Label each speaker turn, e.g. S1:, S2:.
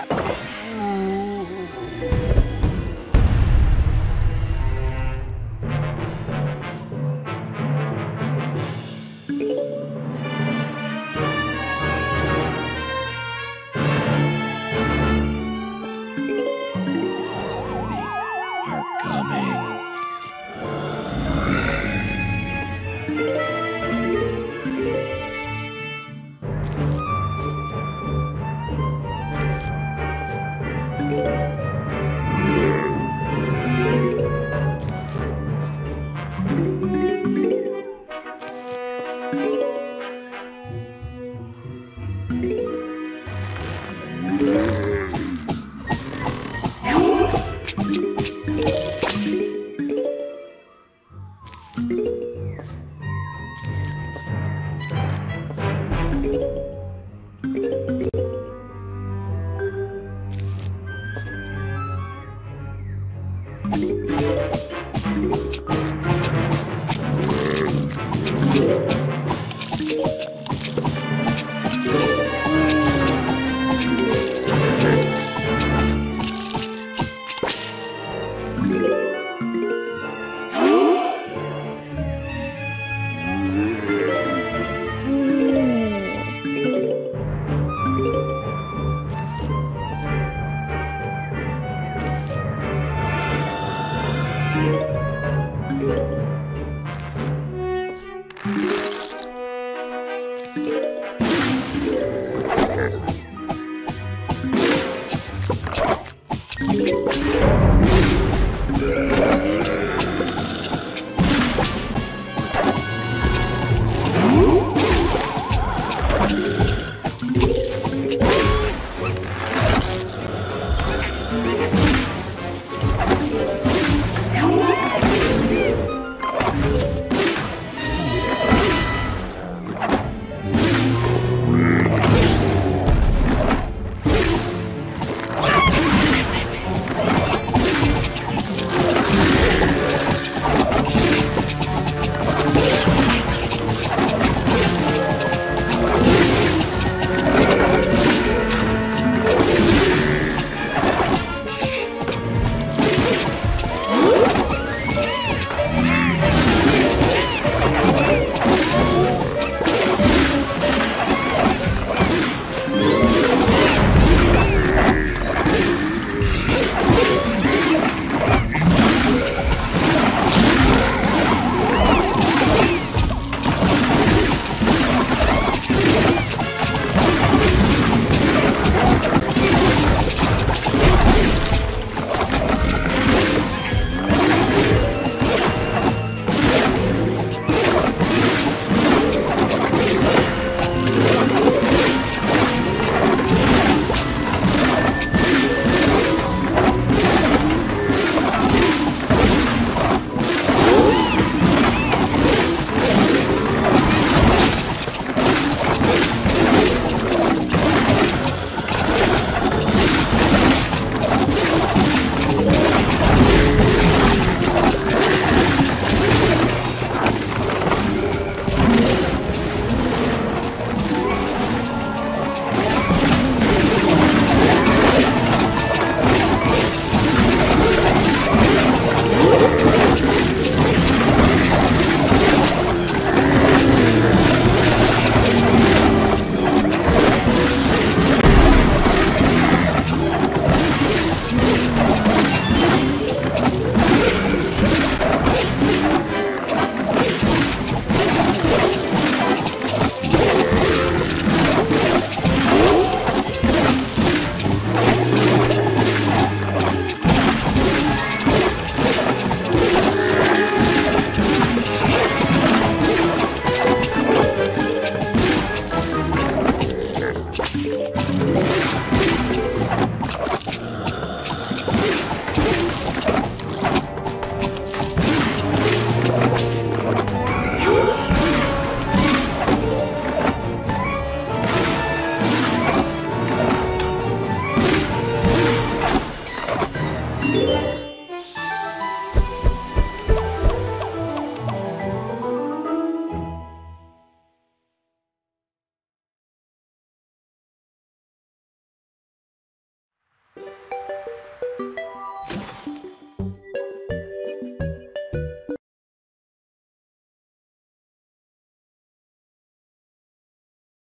S1: Are coming. Bye.